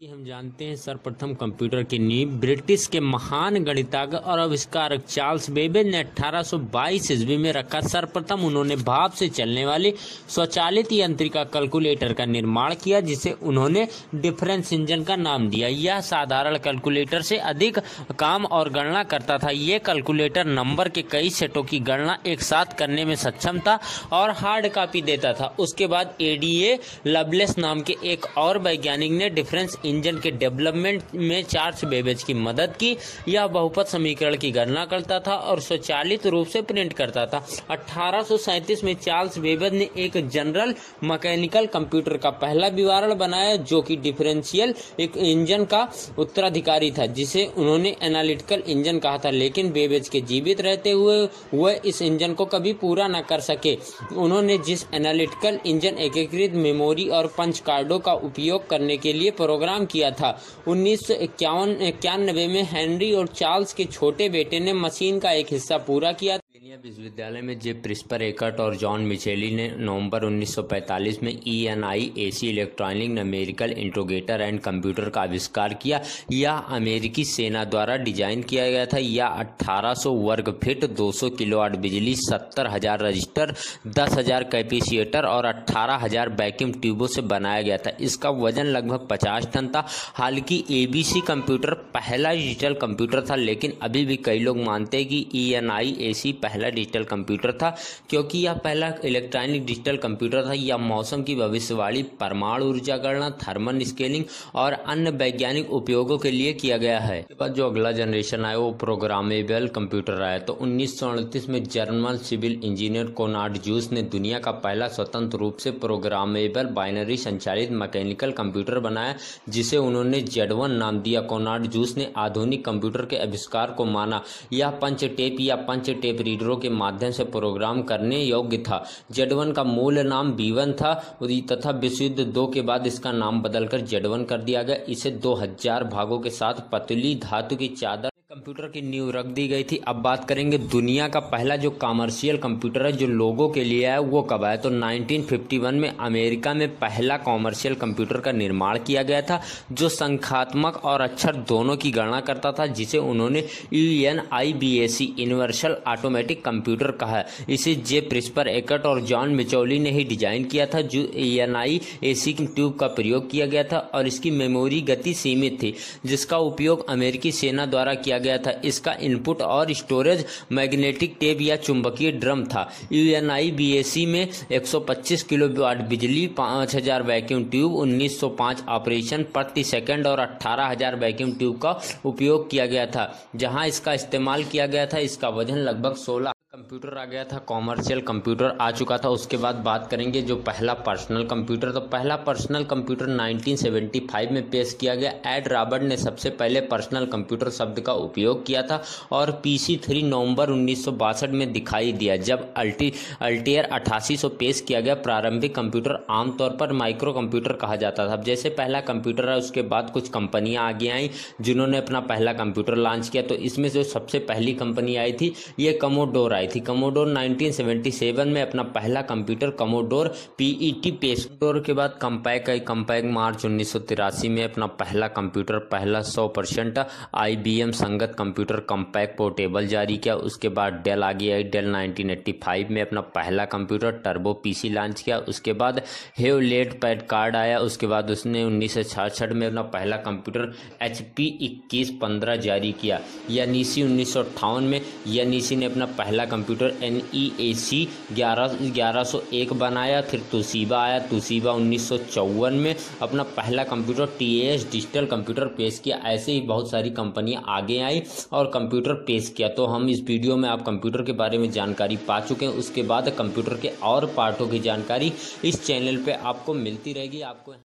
कि हम जानते हैं सर्वप्रथम कंप्यूटर की नींव ब्रिटिश के महान गणितज्ञ और आविष्कारक चार्ल्स बेबेज ने 1822 ईस्वी में रखा। सर्वप्रथम उन्होंने भाप से चलने वाली स्वचालित यंत्रिका कैलकुलेटर का निर्माण किया, जिसे उन्होंने डिफरेंस इंजन का नाम दिया। यह साधारण कैलकुलेटर से अधिक काम और गणना करता था। यह कैलकुलेटर नंबर के कई सेटों की गणना एक साथ करने में सक्षम था और हार्ड कॉपी देता था। उसके बाद एडीए लवलेस नाम के एक और वैज्ञानिक ने डिफरेंस इंजन के डेवलपमेंट में चार्ल्स बेबेज की मदद की, यह बहुपद समीकरण की गणना करता था और स्वचालित रूप से प्रिंट करता था। अठारह में चार्ल्स बेबेज ने एक जनरल मैकेनिकल कंप्यूटर का पहला विवरण बनाया, जो कि डिफरेंशियल एक इंजन का उत्तराधिकारी था, जिसे उन्होंने एनालिटिकल इंजन कहा था। लेकिन बेबेज के जीवित रहते हुए, वह इस इंजन को कभी पूरा न कर सके। उन्होंने जिस एनालिटिकल इंजन एकीकृत मेमोरी और पंच कार्डों का उपयोग करने के लिए प्रोग्राम काम किया था। उन्नीस सौ इक्यानवे में हेनरी और चार्ल्स के छोटे बेटे ने मशीन का एक हिस्सा पूरा किया विश्वविद्यालय में जे प्रिस्पर एकट और जॉन मिचेली ने नवंबर 1945 में E N I A C electronic numerical integrator and computer का आविष्कार किया। यह अमेरिकी सेना द्वारा डिज़ाइन किया गया था। यह 1800 वर्ग फीट 200 किलोवाट बिजली, सत्तर हज़ार रजिस्टर, दस हज़ार कैपेसिएटर और अट्ठारह हज़ार वैक्यूम ट्यूबों से बनाया गया था। इसका वज़न लगभग पचास टन था। हालाँकि एबीसी कंप्यूटर पहला डिजिटल कंप्यूटर था, लेकिन अभी भी कई लोग मानते हैं कि ई एन आई ए सी पहला डिजिटल कंप्यूटर था, क्योंकि यह पहला इलेक्ट्रॉनिक डिजिटल कंप्यूटर था। यह मौसम की भविष्यवाणी, परमाणु ऊर्जा गणना, थर्मल स्केलिंग और अन्य वैज्ञानिक उपयोगों के लिए किया गया है। बाद जो अगला जनरेशन आया, वो प्रोग्रामेबल कंप्यूटर आया। तो उन्नीस में German civil engineer Konrad Zuse ने दुनिया का पहला स्वतंत्र रूप से प्रोग्रामेबल बाइनरी संचालित मैकेनिकल कंप्यूटर बनाया, जिसे उन्होंने जेडवन नाम दिया। कोनार्ड जूस ने आधुनिक कंप्यूटर के आविष्कार को माना। यह पंच टेप या पंच टेप रीडरों के माध्यम से प्रोग्राम करने योग्य था। जेडवन का मूल नाम बी था तथा विश्व युद्ध दो के बाद इसका नाम बदलकर जेडवन कर दिया गया। इसे दो हज़ार भागों के साथ पतली धातु की चादर कंप्यूटर की नींव रख दी गई थी। अब बात करेंगे दुनिया का पहला जो कॉमर्शियल कंप्यूटर है, जो लोगों के लिए है, वो कब आया? तो 1951 में अमेरिका में पहला कॉमर्शियल कंप्यूटर का निर्माण किया गया था, जो संख्यात्मक और अक्षर दोनों की गणना करता था, जिसे उन्होंने U N I V A C universal automatic computer कहा इसे जे प्रिस्पर एकट और जॉन मिचौली ने ही डिज़ाइन किया था, जो N I A C tube का प्रयोग किया गया था और इसकी मेमोरी गति सीमित थी, जिसका उपयोग अमेरिकी सेना द्वारा किया गया था। इसका इनपुट और स्टोरेज मैग्नेटिक टेप या चुंबकीय ड्रम था। यूएनआईबीएसी में 125 किलोवाट बिजली 5000 वैक्यूम ट्यूब 1905 ऑपरेशन प्रति सेकेंड और 18000 वैक्यूम ट्यूब का उपयोग किया गया था। जहाँ इसका इस्तेमाल किया गया था, इसका वज़न लगभग 16 कंप्यूटर आ गया था कॉमर्शियल कंप्यूटर आ चुका था। उसके बाद बात करेंगे जो पहला पर्सनल कंप्यूटर तो पहला पर्सनल कंप्यूटर 1975 में पेश किया गया। एड रॉबर्ट ने सबसे पहले पर्सनल कंप्यूटर शब्द का उपयोग किया था और पीसी थ्री नवंबर उन्नीस सौ बासठ में दिखाई दिया। जब अल्टी, अल्टीयर अठासी पेश किया गया, प्रारंभिक कंप्यूटर आमतौर पर माइक्रो कंप्यूटर कहा जाता था। जैसे पहला कंप्यूटर है, उसके बाद कुछ कंपनियाँ आगे आई जिन्होंने अपना पहला कंप्यूटर लॉन्च किया। तो इसमें जो सबसे पहली कंपनी आई थी, ये कमोडोर आई थी। कमोडोर 1977 में अपना पहला कंप्यूटर कमोडोर पीईटी पेशोर के बाद कंपैक आई। कंपैक मार्च उन्नीस में अपना पहला कंप्यूटर पहला 100 परसेंट आई संगत कंप्यूटर कंपैक पोर्टेबल जारी किया। उसके बाद डेल आ गई आई डेल 1985 में अपना पहला कंप्यूटर टर्बो पीसी लॉन्च किया। उसके बाद हेवलेट पैड कार्ड आया। उसके बाद उसने उन्नीस में अपना पहला कंप्यूटर एच पी जारी किया। यानीसी उन्नीस में यानीसी ने अपना पहला कंप्यूटर एन ई ए सी ग्यारह ग्यारह सौ एक बनाया, फिर तुसीबा आया। तुसीबा उन्नीस सौ चौवन में अपना पहला computer T S digital computer पेश किया। ऐसे ही बहुत सारी कंपनियाँ आगे आई और कंप्यूटर पेश किया। तो हम इस वीडियो में आप कंप्यूटर के बारे में जानकारी पा चुके हैं। उसके बाद कंप्यूटर के और पार्टों की जानकारी इस चैनल पर आपको मिलती रहेगी। आपको